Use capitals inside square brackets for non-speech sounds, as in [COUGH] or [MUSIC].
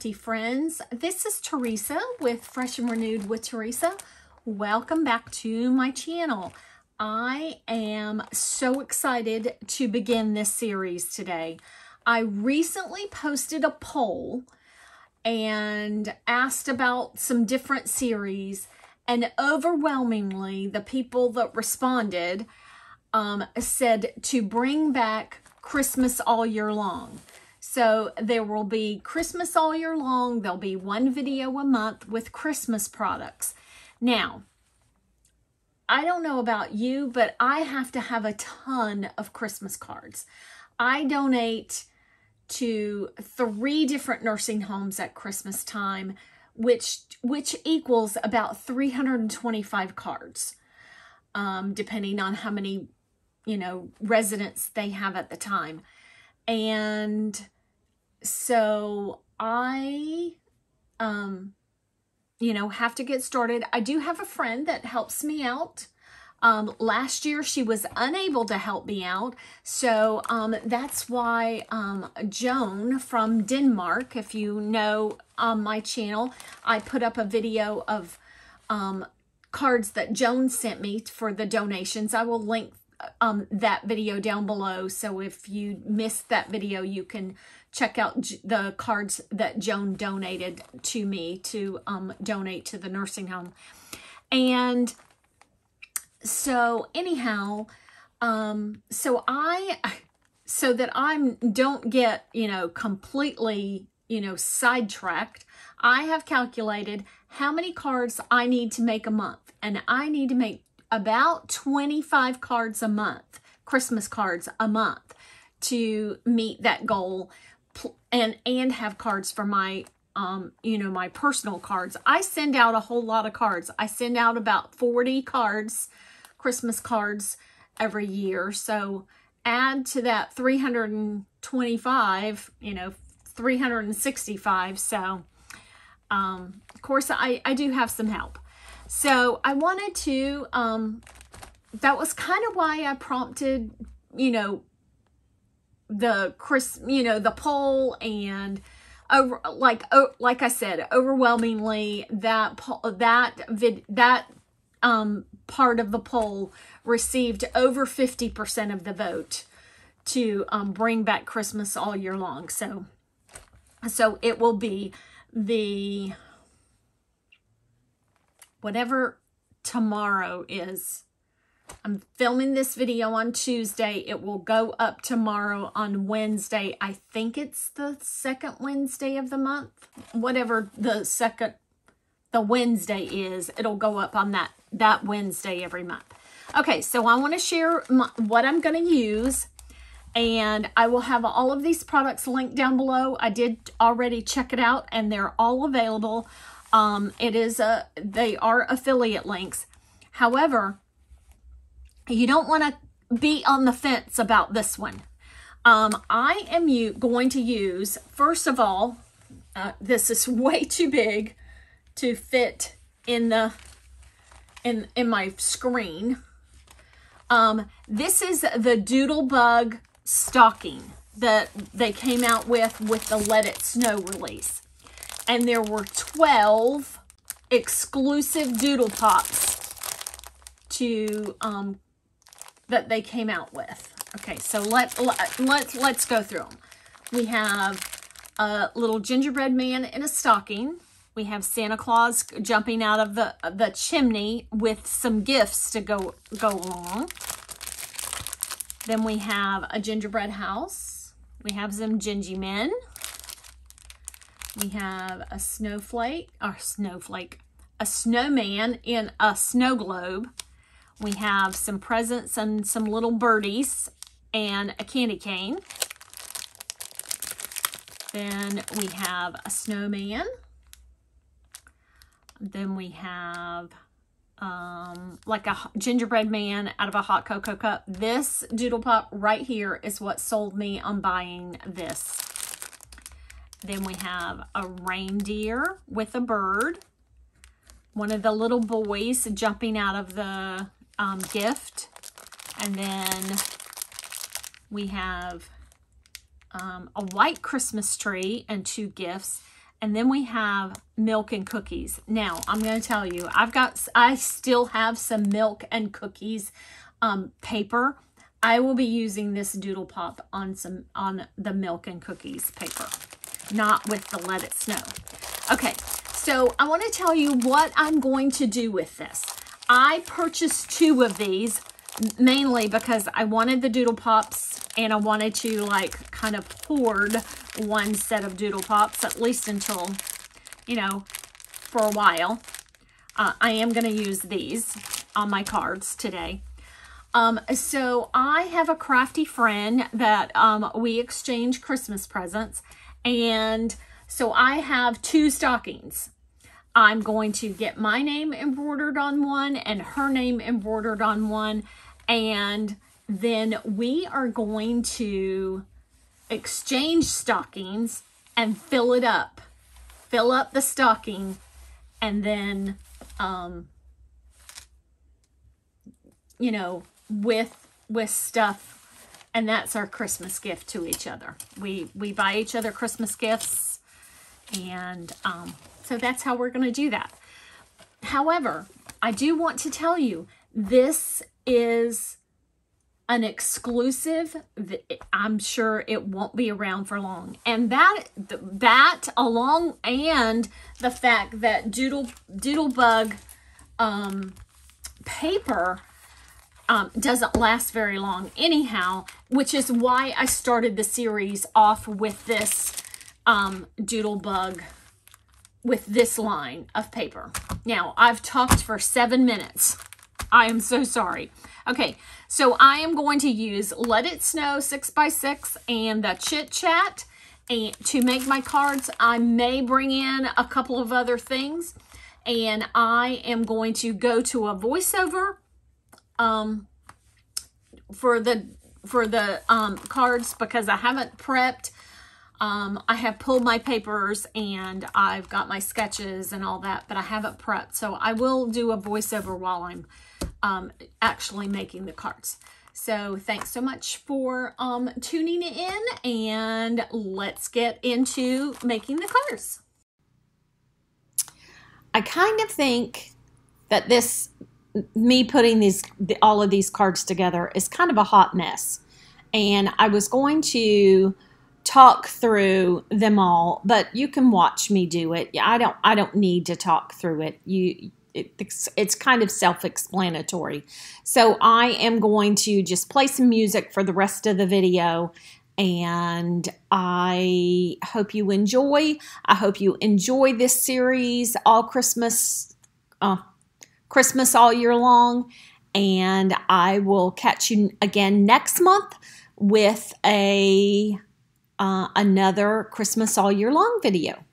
crafty friends. This is Teresa with Fresh and Renewed with Teresa. Welcome back to my channel. I am so excited to begin this series today. I recently posted a poll and asked about some different series and overwhelmingly the people that responded um, said to bring back Christmas all year long. So there will be Christmas all year long. There'll be one video a month with Christmas products. Now, I don't know about you, but I have to have a ton of Christmas cards. I donate to three different nursing homes at Christmas time, which which equals about 325 cards, um, depending on how many, you know, residents they have at the time. And so I, um, you know, have to get started. I do have a friend that helps me out. Um, last year, she was unable to help me out. So um, that's why um, Joan from Denmark, if you know on my channel, I put up a video of um, cards that Joan sent me for the donations. I will link um, that video down below. So if you missed that video, you can check out the cards that Joan donated to me to um, donate to the nursing home. And so anyhow, um, so I, [LAUGHS] so that I don't get, you know, completely, you know, sidetracked, I have calculated how many cards I need to make a month. And I need to make about 25 cards a month, Christmas cards a month to meet that goal. And and have cards for my um you know my personal cards. I send out a whole lot of cards. I send out about 40 cards christmas cards every year. So add to that 325 you know 365 so um of course i i do have some help so i wanted to um that was kind of why i prompted you know the Chris, you know, the poll and over, like oh, like I said, overwhelmingly that poll, that vid, that um part of the poll received over 50% of the vote to um, bring back Christmas all year long. So so it will be the whatever tomorrow is I'm filming this video on Tuesday. It will go up tomorrow on Wednesday. I think it's the second Wednesday of the month. Whatever the second, the Wednesday is, it'll go up on that, that Wednesday every month. Okay, so I want to share my, what I'm going to use. And I will have all of these products linked down below. I did already check it out and they're all available. Um, it is a, they are affiliate links. However, you don't want to be on the fence about this one. Um, I am you going to use, first of all, uh, this is [LAUGHS] way too big to fit in the in in my screen. Um, this is the Doodlebug stocking that they came out with with the Let It Snow release. And there were 12 exclusive Doodle Pops to um, that they came out with. Okay, so let, let, let's, let's go through them. We have a little gingerbread man in a stocking. We have Santa Claus jumping out of the, the chimney with some gifts to go, go along. Then we have a gingerbread house. We have some gingy men. We have a snowflake, or snowflake, a snowman in a snow globe. We have some presents and some little birdies and a candy cane. Then we have a snowman. Then we have um, like a gingerbread man out of a hot cocoa cup. This Doodle Pop right here is what sold me on buying this. Then we have a reindeer with a bird. One of the little boys jumping out of the um, gift. And then we have um, a white Christmas tree and two gifts. and then we have milk and cookies. Now, I'm going to tell you, I've got, I still have some milk and cookies um, paper. I will be using this Doodle Pop on some, on the milk and cookies paper, not with the Let It Snow. Okay, so I want to tell you what I'm going to do with this. I purchased two of these mainly because I wanted the Doodle Pops and I wanted to like kind of hoard one set of Doodle Pops, at least until, you know, for a while. Uh, I am going to use these on my cards today. Um, so I have a crafty friend that um, we exchange Christmas presents. And so I have two stockings. I'm going to get my name embroidered on one and her name embroidered on one. And then we are going to exchange stockings and fill it up. Fill up the stocking and then, um, you know, with, with stuff. And that's our Christmas gift to each other. We, we buy each other Christmas gifts. And um, so that's how we're going to do that. However, I do want to tell you, this is an exclusive i'm sure it won't be around for long and that that along and the fact that doodle doodlebug um, paper um, doesn't last very long anyhow which is why i started the series off with this um, doodlebug with this line of paper now i've talked for seven minutes i am so sorry Okay, so I am going to use Let It Snow 6x6 and the Chit Chat and to make my cards. I may bring in a couple of other things and I am going to go to a voiceover um, for the for the um, cards because I haven't prepped. Um, I have pulled my papers and I've got my sketches and all that, but I haven't prepped. So I will do a voiceover while I'm um, actually making the cards. So thanks so much for um, tuning in and let's get into making the cards. I kind of think that this, me putting these, all of these cards together is kind of a hot mess. And I was going to talk through them all, but you can watch me do it. I don't, I don't need to talk through it. You, it's, it's kind of self-explanatory. So I am going to just play some music for the rest of the video and I hope you enjoy. I hope you enjoy this series all Christmas, uh, Christmas all year long. And I will catch you again next month with a uh, another Christmas all year long video.